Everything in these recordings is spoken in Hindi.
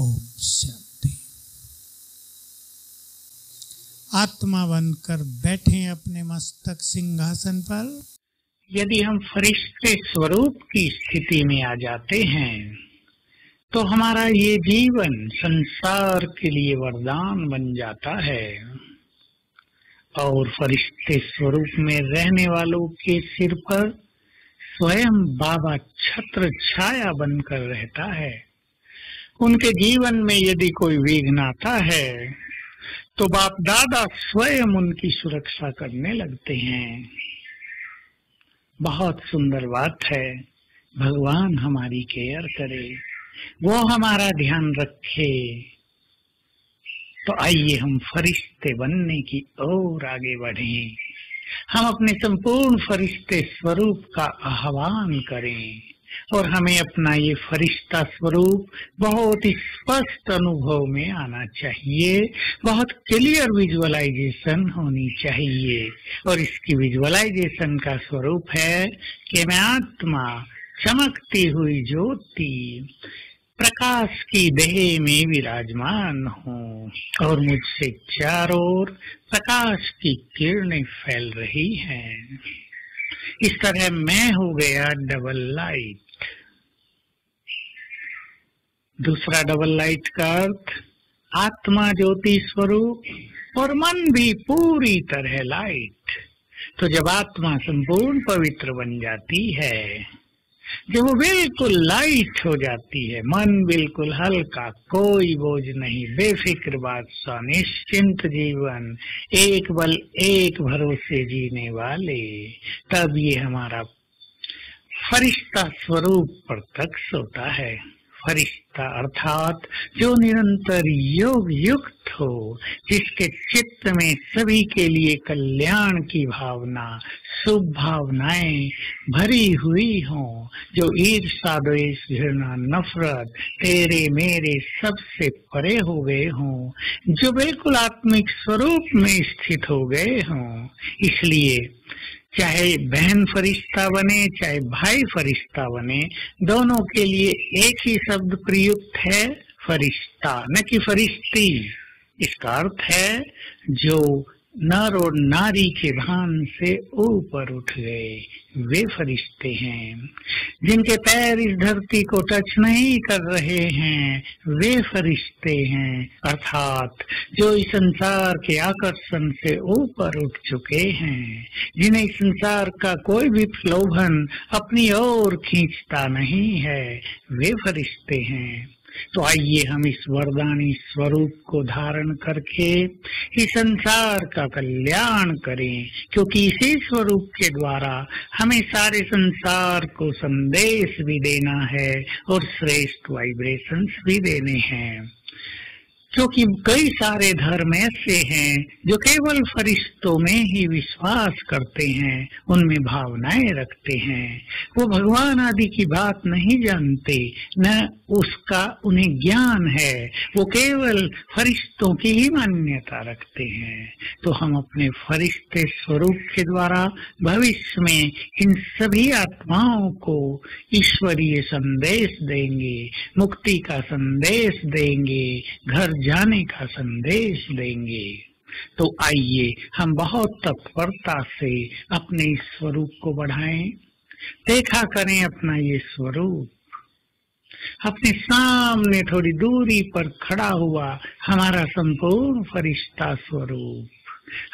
ओम शांति। आत्मा बनकर बैठे अपने मस्तक सिंहासन पर। यदि हम फरिश्ते स्वरूप की स्थिति में आ जाते हैं तो हमारा ये जीवन संसार के लिए वरदान बन जाता है। और फरिश्ते स्वरूप में रहने वालों के सिर पर स्वयं बाबा छत्र छाया बनकर रहता है। उनके जीवन में यदि कोई विघ्न आता है तो बाप दादा स्वयं उनकी सुरक्षा करने लगते हैं। बहुत सुंदर बात है। भगवान हमारी केयर करे। वो हमारा ध्यान रखे। तो आइए हम फरिश्ते बनने की ओर आगे बढ़े। हम अपने संपूर्ण फरिश्ते स्वरूप का आह्वान करें। और हमें अपना ये फरिश्ता स्वरूप बहुत स्पष्ट अनुभव में आना चाहिए। बहुत क्लियर विजुअलाइजेशन होनी चाहिए। और इसकी विजुअलाइजेशन का स्वरूप है कि मैं आत्मा चमकती हुई ज्योति, प्रकाश की देह में विराजमान हूँ और मुझसे चारों ओर प्रकाश की किरणें फैल रही हैं। इस तरह मैं हो गया डबल लाइट दूसरा डबल लाइट का अर्थ, आत्मा ज्योति स्वरूप और मन भी पूरी तरह लाइट तो जब आत्मा संपूर्ण पवित्र बन जाती है, जब वो बिल्कुल लाइट हो जाती है, मन बिल्कुल हल्का, कोई बोझ नहीं, बेफिक्र बादशाह, निश्चिंत जीवन, एक बल एक भरोसे जीने वाले, तब ये हमारा फरिश्ता स्वरूप प्रत्यक्ष होता है। फरिश्ता, अर्थात जो निरंतर योग युक्त हो, जिसके चित्त में सभी के लिए कल्याण की भावना, शुभ भावनाएँ भरी हुई हो, जो ईर्षा द्वेष घृणा, नफरत, तेरे मेरे सबसे परे हो गए हों, जो बिल्कुल आत्मिक स्वरूप में स्थित हो गए हों, इसलिए चाहे बहन फरिश्ता बने, चाहे भाई फरिश्ता बने, दोनों के लिए एक ही शब्द प्रयुक्त है, फरिश्ता। न कि फरिश्ती। इसका अर्थ है, जो नर और नारी के भान से ऊपर उठ गए। वे फरिश्ते हैं। जिनके पैर इस धरती को टच नहीं कर रहे हैं, वे फरिश्ते हैं। अर्थात, जो इस संसार के आकर्षण से ऊपर उठ चुके हैं, जिन्हें इस संसार का कोई भी प्रलोभन अपनी ओर खींचता नहीं है, वे फरिश्ते हैं। तो आइए हम इस वरदानी स्वरूप को धारण करके इस संसार का कल्याण करें, क्योंकि इसी स्वरूप के द्वारा हमें सारे संसार को संदेश भी देना है और श्रेष्ठ वाइब्रेशंस भी देने हैं। क्योंकि कई सारे धर्म ऐसे हैं जो केवल फरिश्तों में ही विश्वास करते हैं, उनमें भावनाएँ रखते हैं। वो भगवान आदि की बात नहीं जानते, न उसका उन्हें ज्ञान है। वो केवल फरिश्तों की ही मान्यता रखते हैं। तो हम अपने फरिश्ते स्वरूप के द्वारा भविष्य में इन सभी आत्माओं को ईश्वरीय संदेश देंगे, मुक्ति का संदेश देंगे, घर जाने का संदेश देंगे। तो आइए हम बहुत तत्परता से अपने स्वरूप को बढ़ाएँ। देखा करें अपना ये स्वरूप। अपने सामने थोड़ी दूरी पर खड़ा हुआ हमारा संपूर्ण फरिश्ता स्वरूप।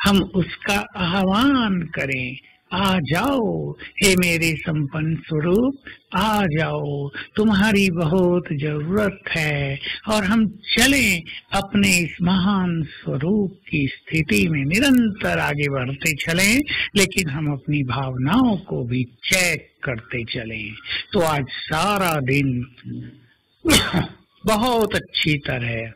हम उसका आह्वान करें। आ जाओ, हे मेरे संपन्न स्वरूप, आ जाओ। तुम्हारी बहुत ज़रूरत है और हम चलें अपने इस महान स्वरूप की स्थिति में। निरंतर आगे बढ़ते चलें, लेकिन हम अपनी भावनाओं को भी चेक करते चलें। तो आज सारा दिन बहुत अच्छी तरह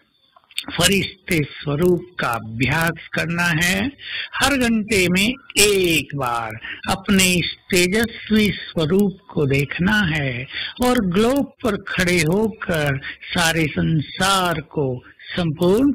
फरिश्ते स्वरूप का अभ्यास करना है। हर घंटे में एक बार अपने इस तेजस्वी स्वरूप को देखना है और ग्लोब पर खड़े होकर सारे संसार को संपूर्ण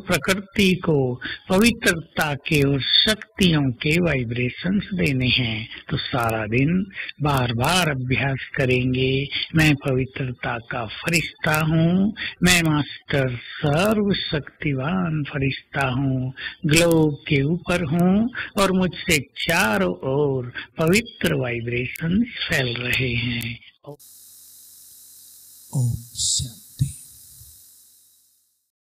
प्रकृति को पवित्रता के और शक्तियों के वाइब्रेशंस देने हैं। तो सारा दिन बार बार अभ्यास करेंगे। मैं पवित्रता का फरिश्ता हूँ। मैं मास्टर सर्व शक्तिवान फरिश्ता हूँ। ग्लोब के ऊपर हूँ और मुझसे चारों ओर पवित्र वाइब्रेशन फैल रहे हैं। ओम शांति